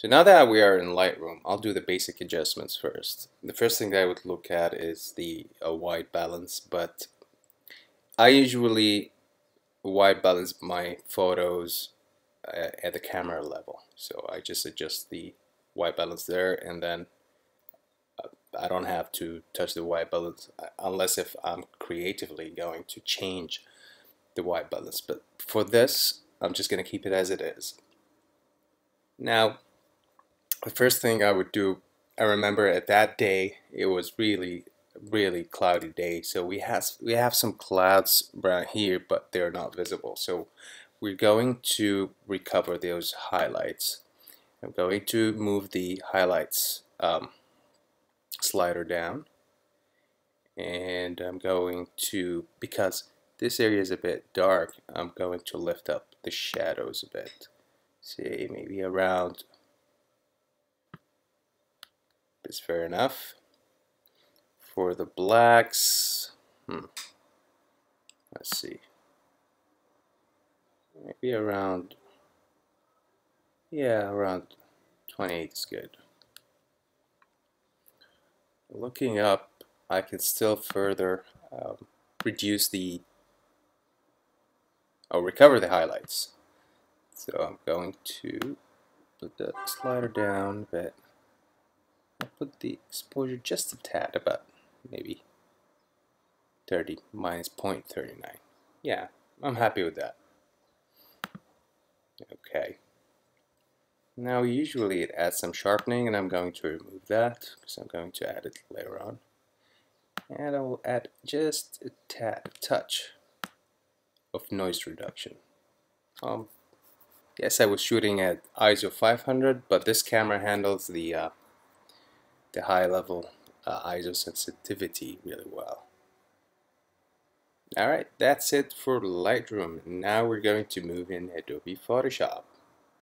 So now that we are in Lightroom, I'll do the basic adjustments first. The first thing that I would look at is the uh, white balance, but I usually white balance my photos uh, at the camera level. So I just adjust the white balance there and then uh, I don't have to touch the white balance uh, unless if I'm creatively going to change the white balance. But for this, I'm just going to keep it as it is. Now, the first thing I would do, I remember at that day, it was really, really cloudy day. So we have, we have some clouds around here, but they're not visible. So we're going to recover those highlights. I'm going to move the highlights um, slider down and I'm going to, because this area is a bit dark, I'm going to lift up the shadows a bit. Say maybe around is fair enough. For the blacks, hmm, let's see, maybe around, yeah, around 28 is good. Looking up, I can still further um, reduce the, or recover the highlights. So I'm going to put the slider down a bit. Put the exposure just a tad, about maybe 30 minus 0.39. Yeah, I'm happy with that. Okay. Now usually it adds some sharpening and I'm going to remove that because I'm going to add it later on. And I will add just a tad, a touch of noise reduction. Um, yes, I was shooting at ISO 500, but this camera handles the uh, the high level uh, ISO sensitivity really well. Alright, that's it for Lightroom. Now we're going to move in Adobe Photoshop.